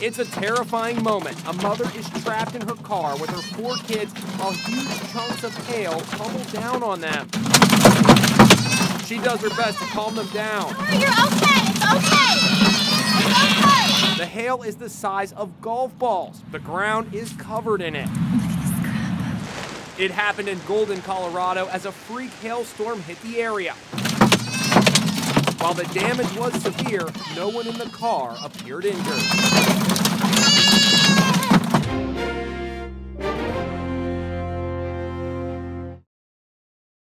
It's a terrifying moment. A mother is trapped in her car with her four kids while huge chunks of hail tumble down on them. She does her best to calm them down. You're okay. It's okay. It's okay. The hail is the size of golf balls. The ground is covered in it. It happened in Golden, Colorado as a freak hailstorm hit the area. While the damage was severe, no one in the car appeared injured.